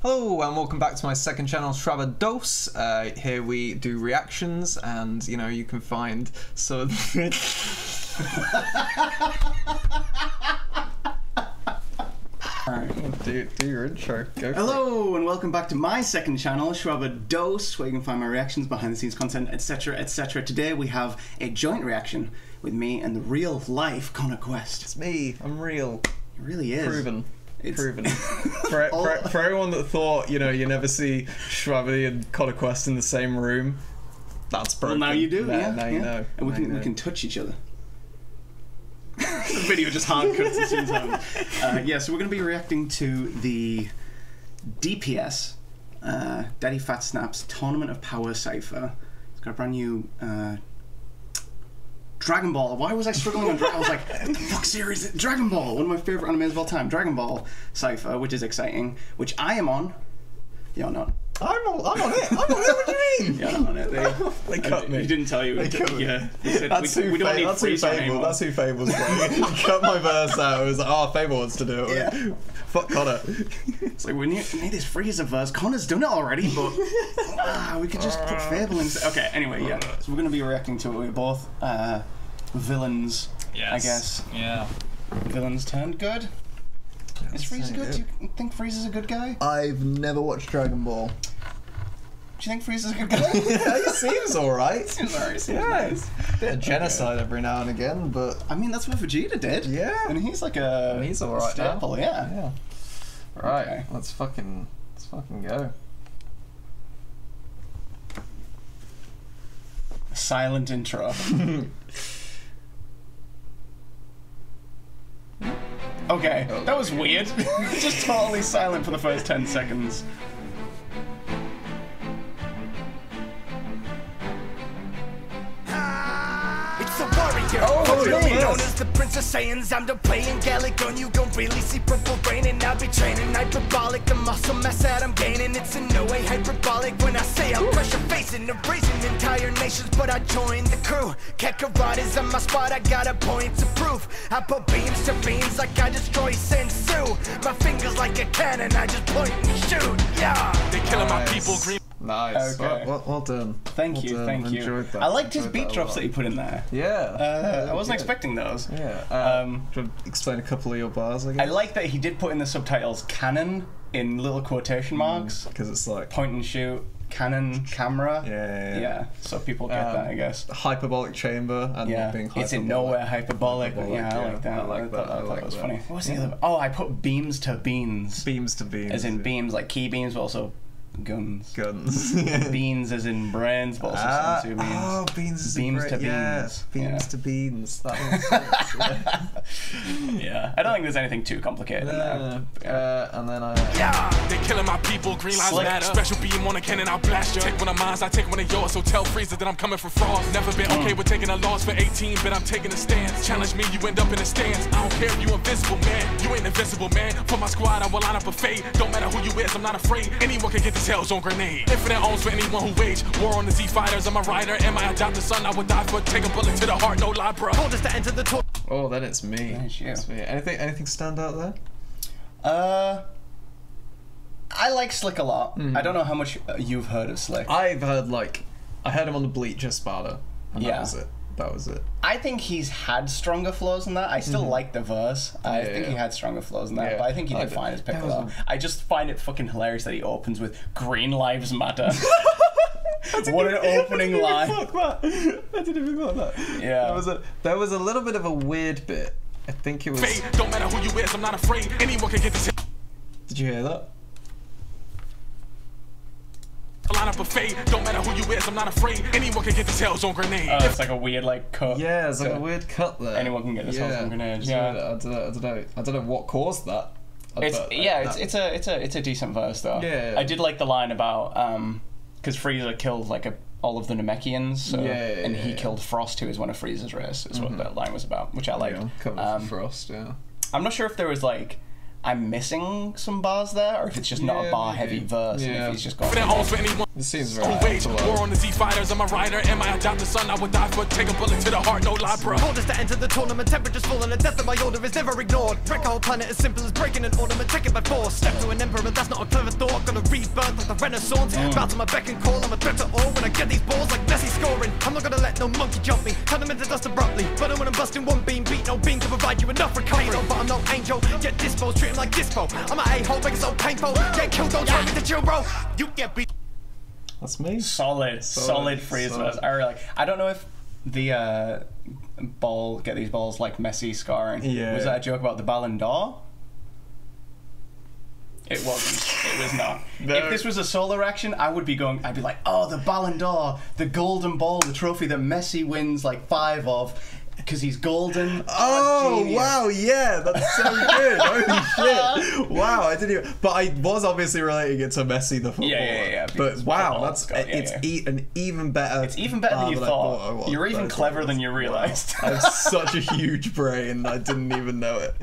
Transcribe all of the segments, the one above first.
Hello and welcome back to my second channel, Shwabados. Uh, here we do reactions, and you know you can find some. Alright. do, do your intro. Go. for it. Hello and welcome back to my second channel, Shwabados, where you can find my reactions, behind the scenes content, etc., etc. Today we have a joint reaction with me and the real life Connor Quest. It's me. I'm real. It really is. Proven. It's- Proven. for, for, for everyone that thought you know you never see Shravva and Connor Quest in the same room, that's Well, broken. now you do, Now- yeah. Now yeah. you know. And we Now can we know. can touch each other. the video just hard cuts as soon as it happens. Uh, yeah, so we're going to be reacting to the DPS, uh, DaddyPhatSnaps Tournament of Power Cypher. It's got a brand new uh, Dragon Ball. Why was I struggling on Dragon I was like, what the fuck series? Dragon Ball, one of my favorite animes of all time. Dragon Ball Cypher, which is exciting, which I am on. You're not. I'm on, I'm on it. I'm on it. What do you mean? Yeah, I'm on it. They, They cut me. He didn't tell you. They cut me. Yeah. He said, That's we, who, we don't Fa- need that's who freeze FabvL. anymore. That's who FabvL's playing. he cut my verse out. It was like, oh, FabvL wants to do it. Yeah. Fuck Connor. It's like we need, we need this Frieza verse. Connor's done it already, but ah, we could just put FabvL in. Okay, anyway, yeah. So we're gonna be reacting to it. We're both uh, villains, I guess. Yeah. Villains turned good. Is Frieza good? Do you think Frieza's a good guy? I've never watched Dragon Ball. Do you think Frieza's a good guy? yeah, he seems alright. Seems alright, seems Yeah, nice. bit of genocide every now and again, but I mean, that's what Vegeta did. Yeah. And he's like a he's alright now. staple, yeah. yeah. Right, Okay. let's fucking let's fucking go. Silent intro. okay, oh. that was weird. Just totally silent for the first 10 seconds. Warrior. Oh, Formerly yes. known as the Prince of Saiyans. I'm done playing Galick Gun. You gon' really see purple rain, and I'll be training hyperbolic. The muscle mass that I'm gaining, it's in no way hyperbolic. When I say I'll crush your face and erasing entire nations, but I joined the crew. Kakarot is on my spot. I got a point to prove. I put beams to beams like I destroy Senzu. My fingers like a cannon. I just point and shoot. Yeah. They killing my people green. Nice. Okay. Well, well, done. Thank Well you, done. thank you. Enjoyed that. I liked his beat that drops that he put in there. Yeah. Uh, I wasn't expecting those. Yeah. Uh, Um, do you want to explain a couple of your bars I again? like that he did put in the subtitles canon in little quotation marks, Because it's like point and shoot, canon, camera. Yeah, yeah, yeah. so people get Um, that, I guess. hyperbolic chamber and Yeah, being it's in nowhere hyperbolic. Hyperbolic, yeah, I like that. I like thought- that, I thought like that was that. funny. What was the other? Oh, I put beams to beans. beams to beams. as in beams, like ki beams, but also guns. guns. Beans as in brands, but also Ah, senzu beans. oh, beans is a Beams great- to yeah, beans. beans Yeah. to beans. That makes sense. yeah. Yeah, I don't think there's anything too complicated in Uh, there. uh, and then I. Yeah. they're killing my people. Green lives Slick. matter. Special beam on a cannon, I'll blast you. Take one of mine, I take one of yours. So tell Frieza that I'm coming for frost. Never been okay with taking a loss for 18, but I'm taking a stance. Challenge me, you end up in a stance. I don't care if you invisible, man. You ain't invincible, man. For my squad, I will line up a fade. Don't matter who you is, I'm not afraid. Anyone can get this Hellzone grenade. Infinite owns for anyone who wage war on the Z fighters. I'm a rider, and my adopted son. I would die for take a bullet to the heart, no lie, bro. Told us to enter the tour. Oh, then it's me. That's you. It's me. Anything? Anything stand out there? Uh, I like Slick a lot. Hmm. I don't know how much uh, you've heard of Slick. I've heard like, I heard him on the Bleach Espada, and Yeah. that was it. That was it. I think he's had stronger flows than that. I still like the verse. I Mm-hmm. Yeah, think he had stronger flows than that, Yeah. but I think he did did. fine as Piccolo. was I just find it fucking hilarious that he opens with "Green Lives Matter." what an opening line! Fuck that! I didn't even like that. Yeah. There was a there was a little bit of a weird bit. I think it was. Fade. Don't matter who you is, I'm not afraid. Anyone can get this. Did you hear that? Line up. Don't matter who you is, I'm not afraid. Anyone can get this Hellzone grenade. Oh, it's like a weird like cut. Yeah, it's like a weird cut there. Anyone can get this Hellzone grenade, It's yeah. I don't know. I don't know. I don't know what caused that. I It's bet yeah, that- it's it's a it's a it's a decent verse though. Yeah. I did like the line about um because Frieza killed like a, all of the Namekians, so Yeah, yeah, and he yeah, Mm-hmm. killed Frost, who is one of Frieza's race, is what that line was about, which I liked. Yeah, covered Um, frost. Yeah. I'm not sure if there was like I'm missing some bars there, or if it's just not a bar-heavy verse, and if he's just going. Infinite owns for seems very Wage, hard to war on the Z fighters. I'm a rider. Am I adopted son? I would die for take a bullet to the heart. No lie, bro. Orders to enter the tournament, temperatures falling, and death of my order is never ignored. Wreck a whole planet as simple as breaking an ornament, take it by force. Step to an emperor, that's not a clever thought. Gonna rebirth like the Renaissance. Mm. Bow to my beck and call, I'm a threat to all. When I get these balls like Messi scoring, I'm not gonna let no monkey jump me. Turn them into dust abruptly. But when I'm busting one beam, beat no beam to provide you enough recovery. No, but I'm no angel, get disposed, treat him like dispo. I'm a a-hole, make it so painful. Get killed, don't tell me to chill, bro. You get beat. That's me. solid, solid, freeze solid. verse. I really like. I don't know if the uh, ball get these balls like Messi scarring. Yeah. Was that a joke about the Ballon d'Or? It wasn't. It was not. No. If this was a solar action, I would be going. I'd be like, oh, the Ballon d'Or, the Golden Ball, the trophy that Messi wins like five of, because he's golden. Oh wow, yeah, that's so good. Holy shit! Wow, I didn't even. But I was obviously relating it to Messi the footballer. Yeah, yeah, yeah, But wow, that's yeah, it's yeah. E- an even better. It's even better than you thought. Was. You're even That's clever than you realized. I have such a huge brain. I didn't even know it.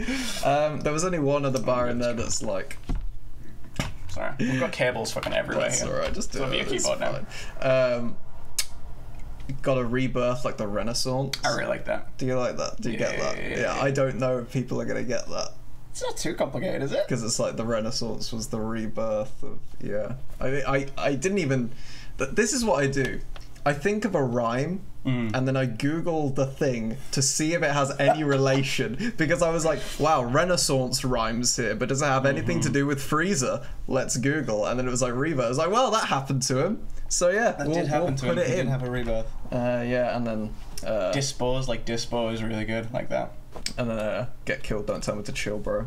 Um, there was only one other bar in there that's like. Sorry, we've got cables fucking everywhere. That's alright. Just do It'll it. be a keyboard now. Um, got a rebirth like the Renaissance. I really like that. Do you like that? Do you get that? yeah, Yeah, yeah. I don't know if people are gonna get that. It's not too complicated, is it? because it's like the Renaissance was the rebirth of yeah. I I I didn't even. th- This is what I do. I think of a rhyme. And then I Googled the thing to see if it has any relation because I was like, wow, Renaissance rhymes here, but does it have anything to do with Frieza? Let's Google. And then it was like Rebirth. I was like, well, that happened to him. So yeah, That we'll, did happen we'll to put him. it He in. did have a rebirth. uh, yeah, and then uh, Dispose, like Dispo, is really good, like that. And then uh, get killed. Don't tell me to chill, bro.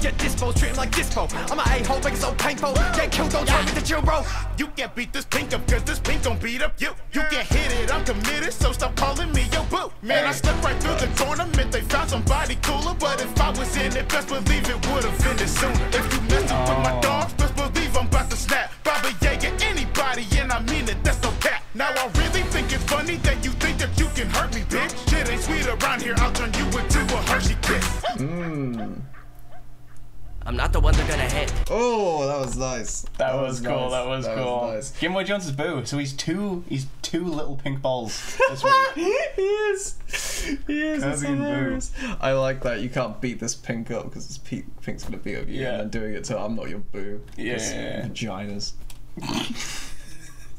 Get disposed, treat him like dispo. I'm an a-hole, make it so painful. Get killed, don't tell me to chill, bro. You can't beat this pink up, cause this pink gon' beat up you. You can hit it, I'm committed, so stop calling me your boo. Man, I stepped right through the tournament, they found somebody cooler. But if I was in it, best believe it would've ended sooner. If you messing with my dogs, best believe I'm about to snap. Baba Yaga, anybody, and I mean it, that's no cap. Now I really think it's funny that you think that you can hurt me, bitch. Shit ain't sweet around here, I'll turn you into a Hershey kiss. Mmm. I'm not the one they're gonna hit. Oh, that was nice. That, was, cool. nice. That was cool. nice. GameboyJones is boo, so he's two. He's two little pink balls this week. he is. He is. It's Cousin Boo. I like that. You can't beat this pink up because this pe- pink's gonna beat up you, Yeah. and then doing it to I'm not your boo. Yeah. Because Vaginas.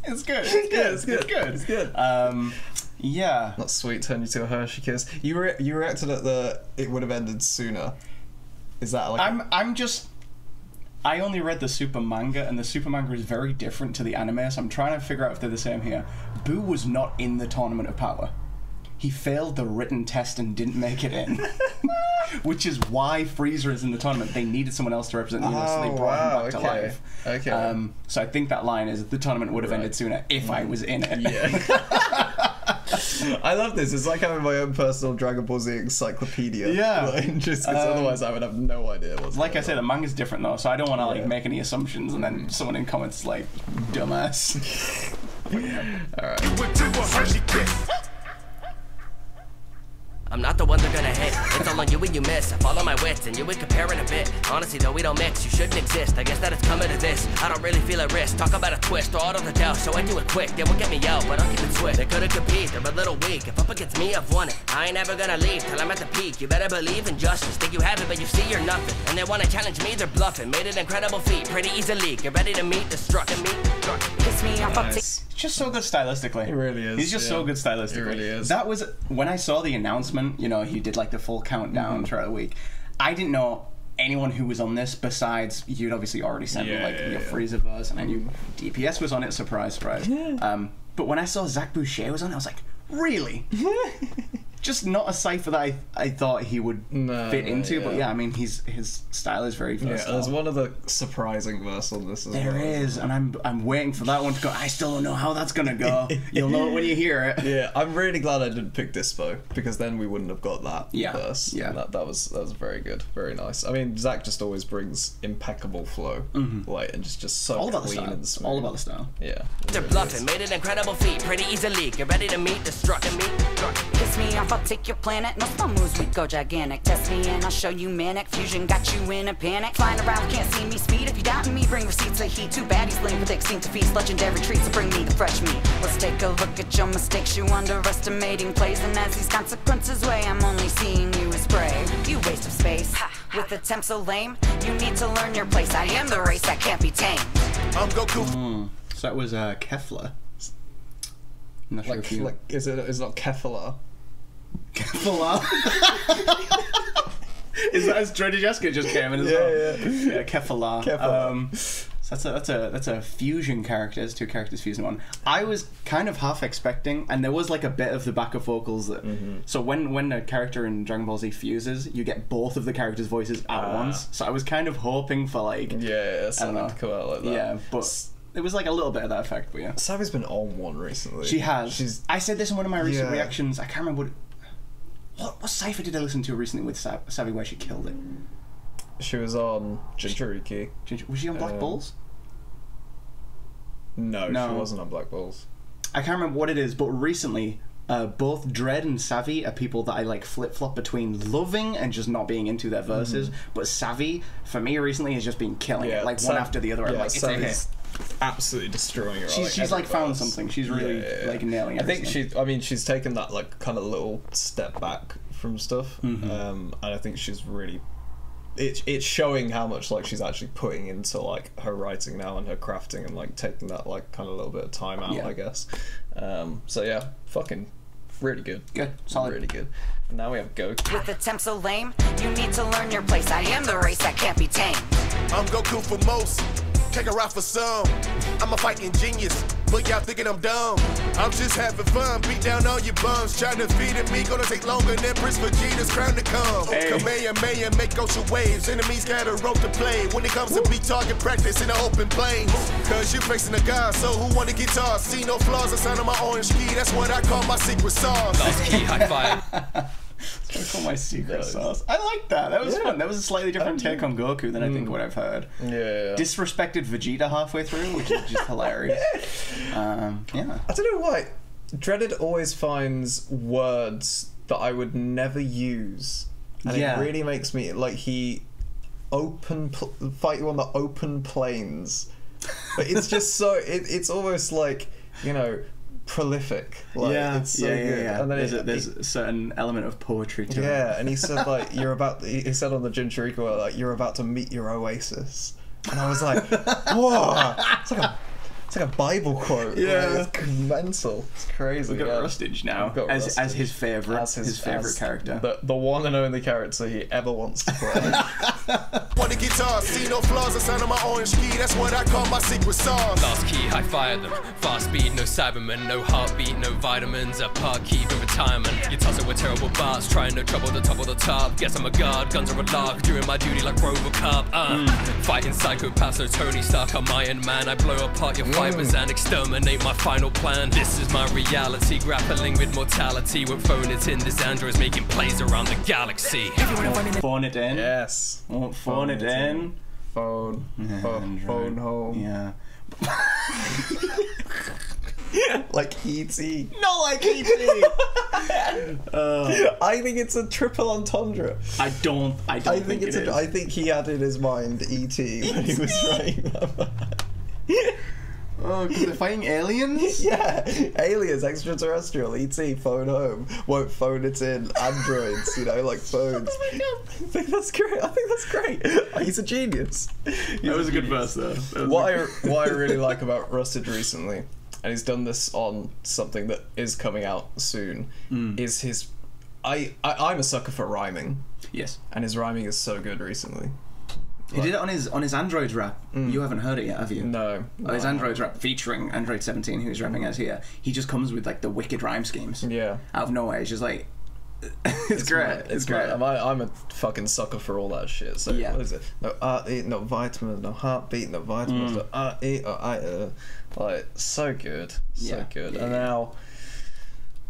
it's good. It's good. it's good. It's good. It's good. Um, yeah. Not sweet. Turn you to a Hershey kiss. You re- you reacted at the. It would have ended sooner. Is that like? I'm. I'm just. I only read the super manga, and the super manga is very different to the anime, so I'm trying to figure out if they're the same here. Boo was not in the Tournament of Power. He failed the written test and didn't make it in. Which is why Frieza is in the tournament. They needed someone else to represent the universe, so they Oh, brought wow, him back okay. to life. Okay. Um, so I think that line is the tournament would have ended sooner if I was in it. Yeah. I love this. It's like having my own personal Dragon Ball Z encyclopedia. Yeah. Like, just because Um, otherwise I would have no idea what's like I said, the on. manga's different though, so I don't want to like Yeah. make any assumptions, and then someone in comments is like, "Dumbass." Went to a Hershey kiss. I'm not the one they're gonna hit. It's all on you when you miss. I follow my wits, and you would compare in a bit. Honestly, though, we don't mix. You shouldn't exist. I guess that it's coming to this. I don't really feel a risk. Talk about a twist or auto the doubt. So I do it quick. They won't get me out, but I'll keep it swift. They couldn't compete. They're a little weak. If up against me, I've won it. I ain't ever gonna leave till I'm at the peak. You better believe in justice. Think you have it, but you see you're nothing. And they wanna challenge me, they're bluffing. Made an incredible feat. Pretty easily. Get ready to meet destruct. Meet. Piss me off, Nice. It's just so good stylistically. He really is, He's just so good stylistically. He really is. That was when I saw the announcement. You know, he did like the full countdown Mm-hmm. throughout the week. I didn't know anyone who was on this besides you'd obviously already sent me like yeah, your yeah. Frieza verse, and I knew DPS was on it. Surprise, surprise. Um, but when I saw Zach Boucher was on, it, I was like, really? just not a cypher that I, I thought he would No, fit no, into. But yeah. yeah, I mean, he's his style is very Yeah, there's one other surprising verse on this as There well. is, and I'm I'm waiting for that one to go. I still don't know how that's gonna go. You'll know it when you hear it. Yeah, I'm really glad I didn't pick this Dispo because then we wouldn't have got that Yeah, verse. yeah. that, that was that was very good, very nice. I mean, Zach just always brings impeccable flow, like and just just so Mm-hmm. All about the clean style. and smooth. all about the style. Yeah, They're bluffing. Made an incredible feat. Pretty easily. Get ready to meet destruct. Meet destruct. Piss me off, off, I'll take your planet. No small moves, we go gigantic. Test me and I'll show you manic. Fusion got you in a panic. Flying around, can't see me speed. If you doubt me, bring receipts of heat. Too bad he's lame, but they seem to feast legendary treats. So bring me the fresh meat. Let's take a look at your mistakes. You underestimating plays, and as these consequences weigh, I'm only seeing you as prey. You waste of space. With attempts so lame, you need to learn your place. I am the race that can't be tamed. I'm Goku. So that was uh, Kefla. I'm not sure Like, if you. like is it? Is it not Kefla? Kefla. Is that as Dreaded Yasuke just came in as Yeah, well? yeah. Yeah, Kefla. Kefla. Um, so that's a that's a that's a fusion character. It's two characters fusing one. I was kind of half expecting, and there was like a bit of the backup vocals that. Mm-hmm. So when when a character in Dragon Ball Z fuses, you get both of the characters' voices at Ah. once. So I was kind of hoping for like Yeah, something know. to come out like that. yeah, but it was like a little bit of that effect. But yeah. Savvy's been on one recently. She has. She's I said this in one of my recent Yeah. reactions. I can't remember what. What, what cypher did I listen to recently with Sa- Savvy where she killed it? she was on Jinchuriki. Did- Was she on Black Uh, Balls? No, No. she wasn't on Black Balls. I can't remember what it is, but recently, uh, both Dread and Savvy are people that I like flip flop between loving and just not being into their verses. But Savvy, for me, recently has just been killing it, like one Sav- after the other. I'm yeah, like, it's hit. Savvy's absolutely destroying it. She's- she's, like, found something. She's really, like, nailing it. I think everything. she. I mean, she's taken that like kind of little step back from stuff, Mm-hmm. um, and I think she's really. It's it's showing how much like she's actually putting into like her writing now and her crafting and like taking that like kind of little bit of time out, Yeah. I guess. Um, so yeah, fucking really good. Good, solid. Really good. And now we have Goku. With attempts so lame, you need to learn your place. I am the race that can't be tamed. I'm Goku for most. Take a ride for some. I'm a fighting genius, but y'all thinking I'm dumb. I'm just having fun, beat down all your bums. Trying to feed me, gonna take longer than Prince Vegeta's crown to come. Hey. Kamehameha, make ocean waves. Enemies got a rope to play. When it comes to be target practice in the open plains. Cause you facing a god, so who want a guitar? See no flaws inside of my orange key. That's what I call my secret sauce. Last key, high five. I call my secret sauce. I like that. That was Yeah. fun. That was a slightly different take on Goku than I Mm. think what I've heard. Yeah. Disrespected Vegeta halfway through, which is just hilarious. Um, yeah. I don't know why. Dreaded always finds words that I would never use, and Yeah. it really makes me like he open fight you on the open plains, but it's just so it, it's almost like you know prolific. Like, it's so yeah, yeah, good. yeah. And then there's, it, a, there's a certain element of poetry to it. yeah, and he said like you're about. He he said on the Jinchuriki like you're about to meet your oasis, and I was like, whoa! It's like a it's like a Bible quote. like, Yeah. it's mental. It's crazy. We've got yeah. Rustage now We've got as, as his favorite As his, favorite as character. the, the one and only character he ever wants to play. Want a guitar? See no flaws inside of my orange key. That's what I call my secret sauce. Last key, high fire them. Fast speed, no Cyberman, no heartbeat, no vitamins. A park key for retirement. You toss it with terrible bars, trying no trouble the top of the top. Guess I'm a guard, guns are a lark. Doing my duty like Robocop. Uh, Fighting psychopaths, no Tony Stark, I'm Iron Man. I blow apart your fibers and exterminate my final plan. This is my reality, grappling with mortality. With phone it in, this android's making plays around the galaxy. phone it in. yes. Won't phone it in. Phone. Phone, Android. phone home. Yeah. Like E.T. Not like E E.T. Oh. I think it's a triple entendre. I don't. I don't I think, it's. it A, is. I think he had in his mind E.T. when he was writing that. Oh, because they're fighting aliens. Yeah, aliens, extraterrestrial, ET, phone home, won't phone it in, androids, you know, like phones. I think that's great. I think that's great. He's a genius. That was a good verse, though. That was What a- I what I really like about Rustage recently, and he's done this on something that is coming out soon, Mm. is his. I, I I'm a sucker for rhyming, Yes. and his rhyming is so good recently. He did it on his on his Android rap. You haven't heard it yet, have you? No, Oh, his no, Android rap featuring Android 17, who he's rapping as here. He just comes with like the wicked rhyme schemes Yeah. out of nowhere. It's just like it's, great. mad. It's, great. mad. I'm, a fucking sucker for all that shit. So Yeah. what is it? No heartbeat, no vitamins, no heartbeat, no vitamins, Mm. no heartbeat, or I, uh, like so good, so Yeah. good. Yeah, and now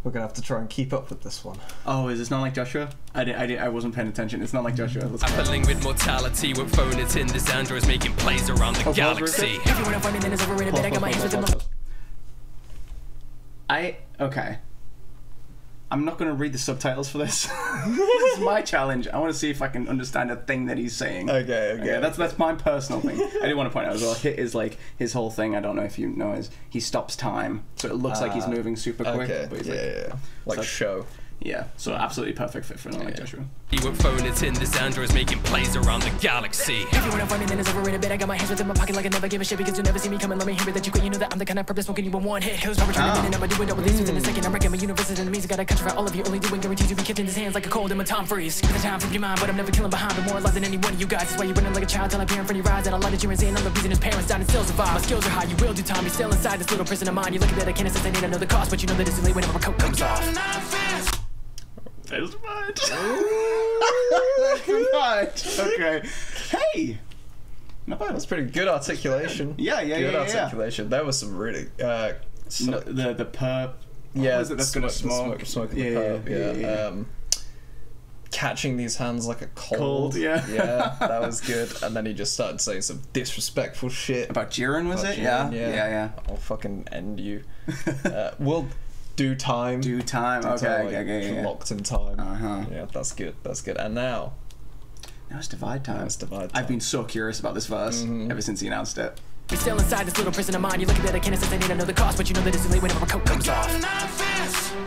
we're gonna have to try and keep up with this one. Oh, is this NoneLikeJoshua? I did, I did, I wasn't paying attention. It's NoneLikeJoshua. Let's go. Grappling with mortality, with phone it in, this android's making plays around the pause real quick. galaxy. If you wanna find me, then it's overrated. Bet I got my hands with the I okay. I'm not going to read the subtitles for this. this is my challenge. I want to see if I can understand a thing that he's saying. Okay, okay, that's that's my personal thing. I do want to point out as well. Hit is like his whole thing. I don't know if you know is he stops time, so it looks like he's ah, moving super quick. Okay. but he's Yeah, like, yeah, yeah. Like So- show. Yeah. So absolutely perfect fit for NoneLikeJoshua. You were phone it's in this android's making plays around the galaxy. If you wanna find me, then it's overrated. Bet I got my hands within my pocket like I never give a shit because you never see me coming. Let me hear it that you quit. You know that I'm the kind of purpose smoking you in one hit. Hills probably trying to ah. minute. I'ma do it double this within a second. I'm wrecking my universe and enemies. I got a country for all of you. Only doing guarantees you be kicked in his hands like a cold in my Tom freeze. Give the time from your mind, but I'm never killing behind. Demoralized than any one of you guys. That's why you're running like a child till I appear in front of your eyes. And a lot that you're insane. I'm the reason his parents died and still survive. My skills are high. You will do time. You're still inside this little prison of mine. You look at that, I can't sense I need to know the cost, but you know that it's too late whenever my coat comes off. That's right. okay. Hey. Not bad. That's pretty good articulation. Yeah, yeah, good yeah, yeah, yeah. articulation. There was some really. Uh, so, No, the the perp. yeah, what it that's gonna smoke, smoke? smoke, Yeah, the perp, yeah, yeah, yeah, yeah. Um, catching these hands like a cold. Cold, yeah. yeah, that was good. And then he just started saying some disrespectful shit About Jiren, was about it? Yeah. Jiren, yeah, yeah, I'll fucking end you. uh, we'll do time. Do time. Okay, time, okay, like, okay, yeah. Locked in time. Uh-huh. Yeah, that's good. That's good. And now, Now it's divide time. Now it's divide time. I've been so curious about this verse ever since he announced it. You're still inside this little prison of mine. You look at that, I can't sense I need to know the cost, but you know that it's too late whenever my coat comes off.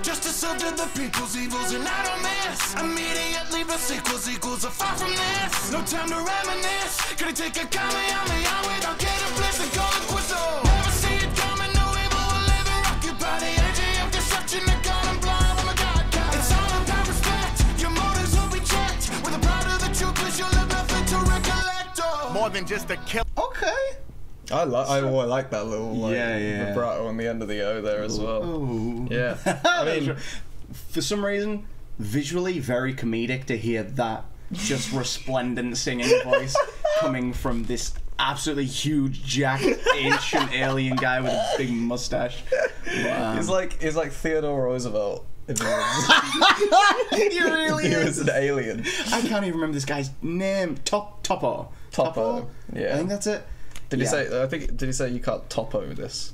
Just to serve to the people's evils and I don't miss Immediately the sequels equals are far from this No time to reminisce Gonna take a Kamehameha without getting bliss and call it quits than just a kill. Okay. I like. I, oh, I like that little like, Yeah, yeah. vibrato on the end of the O there as well. Ooh. Yeah, I mean, for some reason, visually very comedic to hear that just resplendent singing voice coming from this absolutely huge, jacked, ancient alien guy with a big mustache. Wow. he's um, like he's like Theodore Roosevelt. He was, he really he was an alien. I can't even remember this guy's name. Top Toppo. Toppo, yeah. I think that's it. Did he say? I think did he say you can't top over this?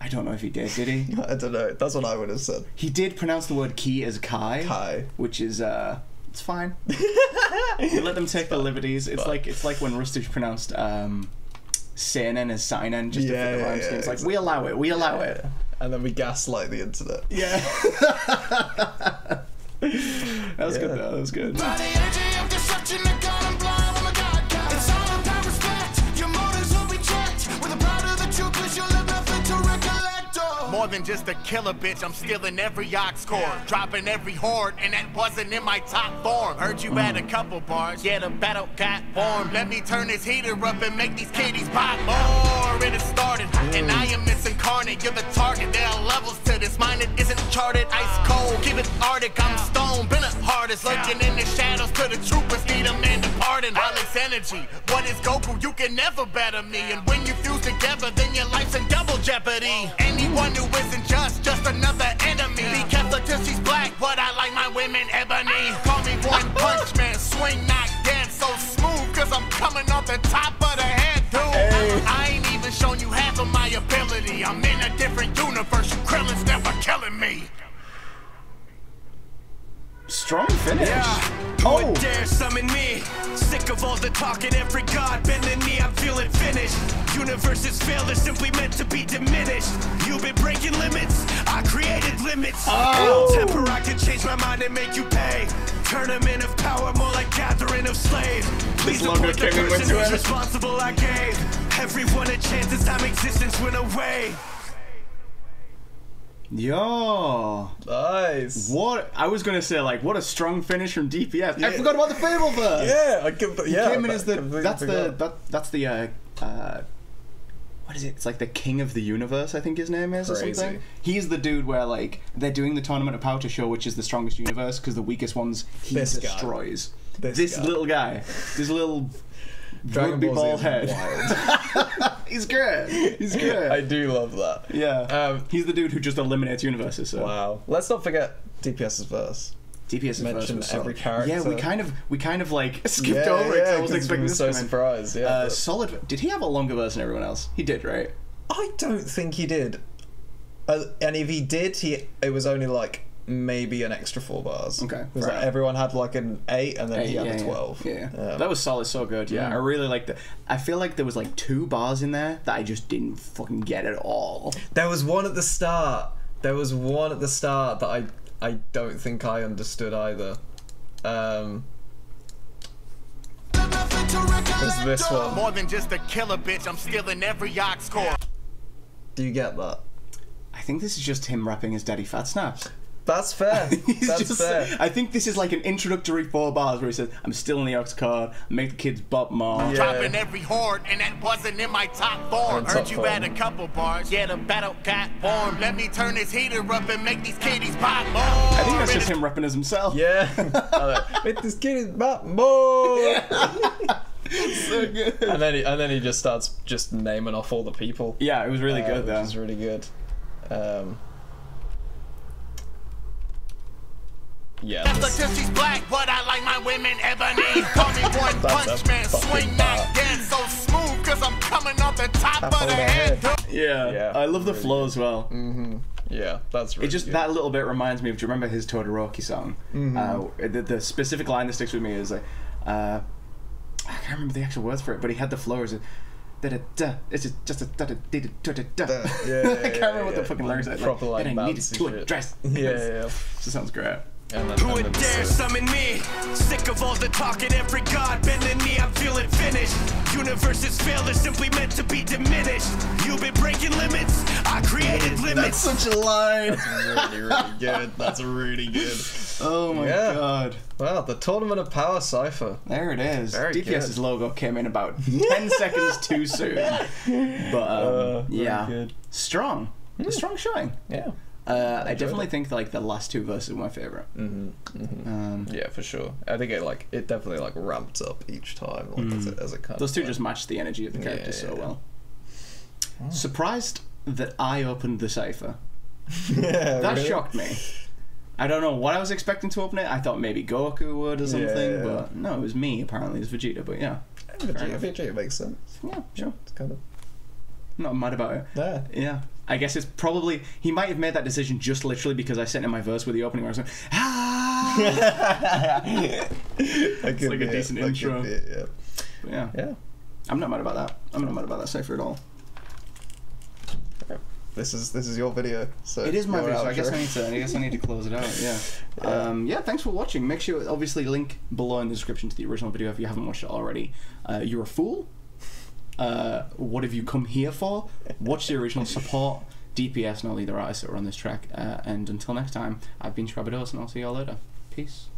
I don't know if he did. Did he? I don't know. That's what I would have said. He did pronounce the word key as Kai. Kai. Which is uh it's fine. you let them take the liberties. It's like it's like when Rustage pronounced um Seinen as Seinen just to Yeah, fit the yeah, rhyme yeah, scheme. It's like exactly. we allow it, we allow it. And then we gaslight the internet. Yeah. that was good though, that was good. Than just a killer bitch, I'm stealing every ox core, dropping every horde, and that wasn't in my top form. Heard you had a couple bars, yeah, the battle got warm. Let me turn this heater up and make these kiddies pop more. It has started, and I am misincarnate. You're the target, there are levels to this. Mine it isn't charted, ice cold. Keep it Arctic, I'm stone, been a hardest, lurking in the shadows. To the troopers, need a man to pardon. Alex energy, what is Goku? You can never better me, and when you fuse together, then your life's in double jeopardy. Anyone who isn't just, just another enemy. Be careful till she's black, but I like my women ebony. Call me one punch man, swing knock dead so smooth, cause I'm coming off the top of the head, dude. I ain't even shown you half of my ability. I'm in a different universe, you Krillin's never killing me. Strong finish. Who oh. would dare summon me? Sick of all the talking, every god bend the knee, I'm feeling finished. Universes fail, they're simply meant to be diminished. You've been breaking limits, I created limits. Oh. Temper, I can change my mind and make you pay. Tournament of power, more like gathering of slaves. Please support the person who's responsible I gave. Everyone a chance as time existence went away. Yo. Nice. What I was gonna say, like, what a strong finish from DPS. I forgot about the FabvL verse. Yeah, I give. Yeah, Came in as the that's the that, that's the uh, uh what is it? It's like the king of the universe, I think his name is or something. He's the dude where like they're doing the tournament of power to show which is the strongest universe because the weakest ones he This guy. destroys. This This, guy. little guy, this little Dragon rugby Ball ball head. He's great. He's great. I do love that. yeah. Um, He's the dude who just eliminates universes. So. Wow. Let's not forget DPS's verse. DPS mentioned every solid. Yeah, we kind of we kind of like skipped Yeah, over it. I yeah, wasn't 'cause expecting we this. so surprised, yeah, Uh, solid. Did he have a longer verse than everyone else? He did, right? I don't think he did. Uh, and if he did, he it was only like maybe an extra four bars. Okay, Because right. everyone had like an eight, and then he had yeah, a twelve. Yeah, Um, that was solid, so good. Yeah, I really liked it. I feel like there was like two bars in there that I just didn't fucking get at all. There was one at the start. There was one at the start that I I don't think I understood either. Um, was this one? More than just a killer bitch, I'm stealing every ox core. Do you get that? I think this is just him rapping his DaddyPhatSnaps. That's fair. That's just, fair. I think this is like an introductory four bars where he says, "I'm still in the ox card, make the kids bop more." Yeah. Dropping every horde, and that wasn't in my top form. In Heard top you form. had a couple bars. Yeah, the battle got formed. Let me turn this heater up and make these kiddies pop more. I think that's just him rapping as himself. Yeah. With this kid is back more. so good. And then he, and then he just starts just naming off all the people. Yeah, it was really uh, good though. Which is really good. Um, yeah. That's this- because she's black, but I like my women ebony. Call me one That's punch a man, fucking swing bar. that dance so smooth, cause I'm coming off the top, Top of of the the head. head. yeah, Yeah, I love the really flow good. as well. yeah, that's really It just good. that little bit reminds me of. Do you remember his Todoroki song? Mm-hmm. Uh, the, the specific line that sticks with me is like, uh, I can't remember the actual words for it, but he had the flow as a. Da da da. It's just just a da da da da da da. Yeah, yeah, I can't yeah, remember what the yeah. fucking lyrics are. Proper, like, and I needed to address. Yeah, yeah, yeah. Just sounds great. And Who would dare so- summon me? Sick of all the talk at every god, bend the knee, I'm feeling finished. Universes fail, they're simply meant to be diminished. You've been breaking limits, I created limits. such a line. really, really good. That's really good. Oh my Yeah. god. Wow, the Tournament of Power Cypher. There it is. Very DPS's good. logo came in about 10 seconds too soon. But um, Uh, yeah, good. strong. A strong showing. Yeah. Uh, I definitely think like the last two verses were my favorite. Mm-hmm. Um, Yeah, for sure. I think it like it definitely like ramped up each time, like as, it, as it Mm. those two went. just matched the energy of the characters yeah, so yeah. well. Surprised that I opened the cypher. yeah, That really? shocked me. I don't know what I was expecting to open it. I thought maybe Goku would or something, but no, it was me. Apparently, it's Vegeta. But yeah, Vegeta. Vegeta makes sense. yeah, sure. It's kind of I'm not mad about it. Yeah. Yeah. I guess it's probably he might have made that decision just literally because I sent in my verse with the opening where I was like, ah. it's like a decent intro. yeah. But yeah, Yeah. I'm not mad about that. I'm not mad about that cypher at all. This is this is your video. So It is my video, so I guess. I need to. I guess I need to close it out. Yeah. Um, yeah. Thanks for watching. Make sure, obviously, link below in the description to the original video if you haven't watched it already. Uh, you're a fool. Uh, what have you come here for? Watch the original. Support DPS and all the other artists that are on this track. Uh, and until next time, I've been Shwabados, and I'll see you all later. Peace.